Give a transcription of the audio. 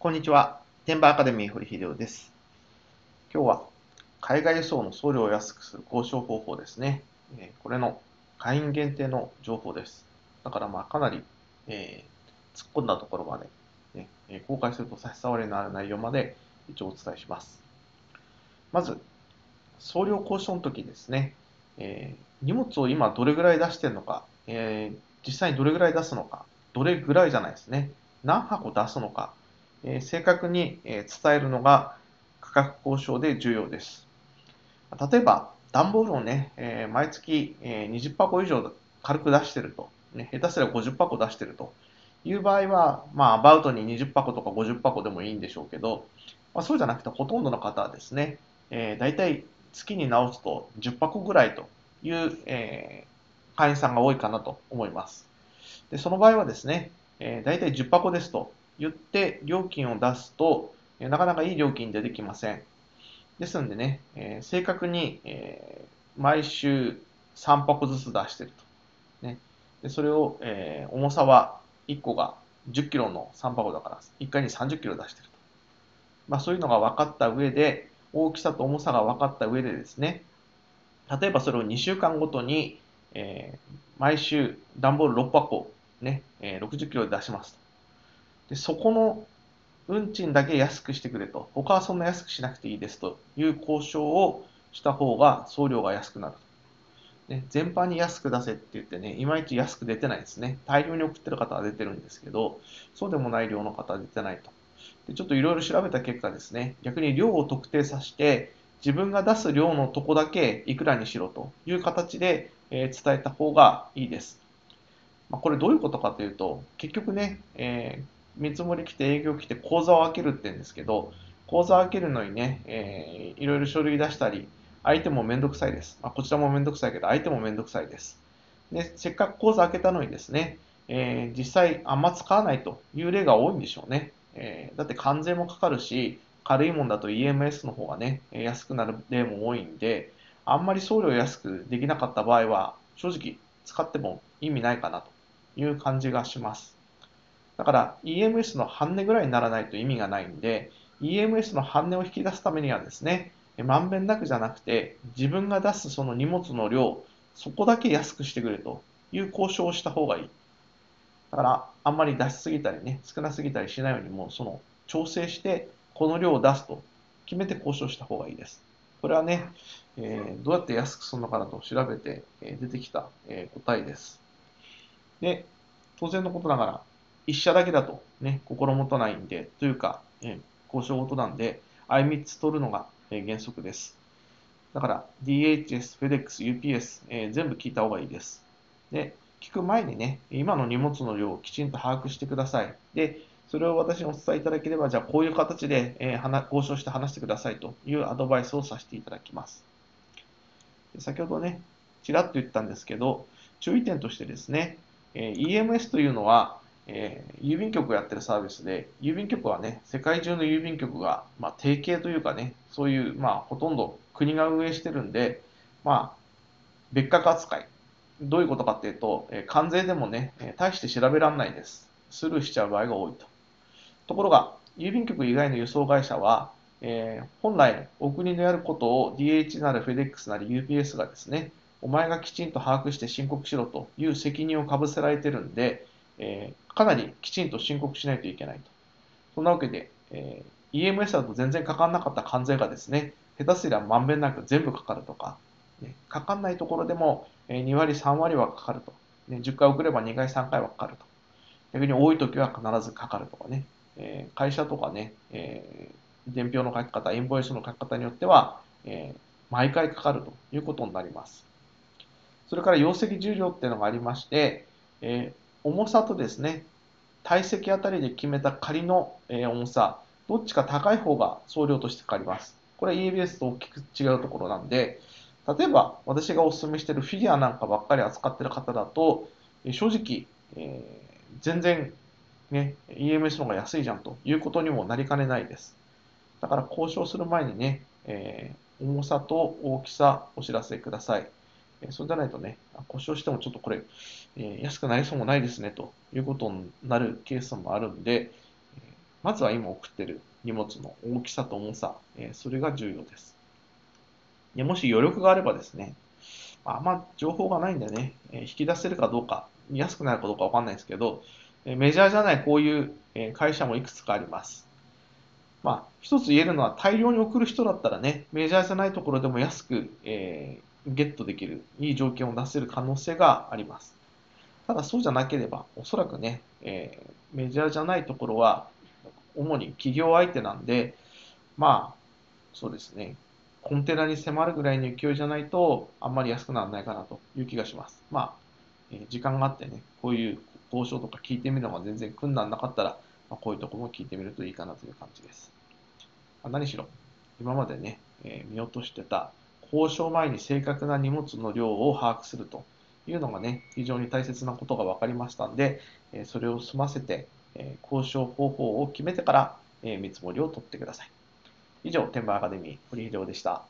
こんにちは。天馬アカデミー堀秀夫です。今日は海外輸送の送料を安くする交渉方法ですね。えこれの会員限定の情報です。だからまあかなり、えー突っ込んだところまで、ねえ公開すると差し障りのある内容まで一応お伝えします。まず、送料交渉の時ですね、えー荷物を今どれぐらい出してるのか、えー実際にどれぐらい出すのか、どれぐらいじゃないですね、何箱出すのか、え正確にえ伝えるのが価格交渉で重要です。例えば、段ボールをね、え毎月え20箱以上軽く出してると、ね、下手すれば50箱出してるという場合は、まあ、アバウトに20箱とか50箱でもいいんでしょうけど、まあ、そうじゃなくてほとんどの方はですね、えー、大体月に直すと10箱ぐらいという、えー会員さんが多いかなと思います。でその場合はですね、えー、大体10箱ですと言って料金を出すと、なかなかいい料金出てきません。ですのでね、えー正確に、えー毎週3箱ずつ出してると。ね、でそれを、えー重さは1個が10キロの3箱だから1回に30キロ出してると。まあ、そういうのが分かった上で、大きさと重さが分かった上でですね、例えばそれを2週間ごとに、えー毎週段ボール6箱、ねえー60キロで出します。でそこの運賃だけ安くしてくれと、他はそんな安くしなくていいですという交渉をした方が送料が安くなると。ね、全般に安く出せって言ってね、いまいち安く出てないですね。大量に送ってる方は出てるんですけど、そうでもない量の方は出てないと。でちょっといろいろ調べた結果ですね、逆に量を特定させて、自分が出す量のとこだけいくらにしろという形で、え伝えた方がいいです。まあ、これどういうことかというと、結局ね、えー見積もり来て営業来て口座を開けるって言うんですけど、口座を開けるのにね、えーいろいろ書類出したり、相手もめんどくさいです。まあ、こちらもめんどくさいけど、相手もめんどくさいです。で、せっかく口座開けたのにですね、えー実際あんま使わないという例が多いんでしょうね。えーだって関税もかかるし、軽いもんだと EMS の方がね、安くなる例も多いんで、あんまり送料安くできなかった場合は、正直使っても意味ないかなという感じがします。だから EMS の半値ぐらいにならないと意味がないんで、EMS の半値を引き出すためにはですね、まんべんなくじゃなくて、自分が出すその荷物の量、そこだけ安くしてくれという交渉をした方がいい。だから、あんまり出しすぎたりね、少なすぎたりしないようにもう、その調整して、この量を出すと決めて交渉した方がいいです。これはね、えーどうやって安くするのかなと調べて、え出てきた、え答えです。で、当然のことながら、一社だけだとね、心もとないんで、というか、え交渉事なんで、相3つ取るのが、え原則です。だから、DHS、FedEx、UPS、え全部聞いた方がいいです。で、聞く前にね、今の荷物の量をきちんと把握してください。で、それを私にお伝えいただければ、じゃあこういう形で、えー話交渉して話してくださいというアドバイスをさせていただきます。で先ほどね、ちらっと言ったんですけど、注意点としてですね、えー EMS というのは、えー郵便局をやってるサービスで、郵便局はね、世界中の郵便局が、まあ、提携というかね、そういう、まあ、ほとんど国が運営してるんで、まあ、別格扱い。どういうことかっていうと、えー関税でもね、えー大して調べられないです。スルーしちゃう場合が多いと。ところが、郵便局以外の輸送会社は、えー本来お国のやることを DH なり FedEx なり UPS がですね、お前がきちんと把握して申告しろという責任をかぶせられてるんで、えーかなりきちんと申告しないといけないと。そんなわけで、えー EMS だと全然かかんなかった関税がですね、下手すりゃまんべんなく全部かかるとか、ね、かかんないところでも、2割、3割はかかると。ね、10回送れば2回、3回はかかると。逆に多い時は必ずかかるとかね。えー会社とかね、えー伝票の書き方、インボイスの書き方によっては、えー毎回かかるということになります。それから容積重量っていうのがありまして、えー重さとですね、体積あたりで決めた仮の、え重さ、どっちか高い方が送料としてかかります。これは EBS と大きく違うところなんで、例えば私がお勧めしているフィギュアなんかばっかり扱っている方だと、正直、えー全然、ね、EMS の方が安いじゃんということにもなりかねないです。だから交渉する前にね、えー重さと大きさお知らせください。えそうじゃないとね、故障してもちょっとこれ、え安くなりそうもないですねということになるケースもあるんで、えまずは今送ってる荷物の大きさと重さ、えそれが重要です。でもし余力があればですね、あんま情報がないんでね、え引き出せるかどうか、安くなるかどうかわかんないですけど、えメジャーじゃないこういう会社もいくつかあります。まあ、一つ言えるのは大量に送る人だったらね、メジャーじゃないところでも安く、え、ゲットできる、いい条件を出せる可能性があります。ただそうじゃなければ、おそらくね、えー、メジャーじゃないところは、主に企業相手なんで、まあ、そうですね、コンテナに迫るぐらいの勢いじゃないと、あんまり安くならないかなという気がします。まあ、え、時間があってね、こういう交渉とか聞いてみるのが全然困難なかったら、まあ、こういうところも聞いてみるといいかなという感じです。何しろ、今までね、え、見落としてた交渉前に正確な荷物の量を把握するというのがね、非常に大切なことが分かりましたんで、それを済ませて、交渉方法を決めてから、見積もりを取ってください。以上、天馬アカデミー、堀秀夫でした。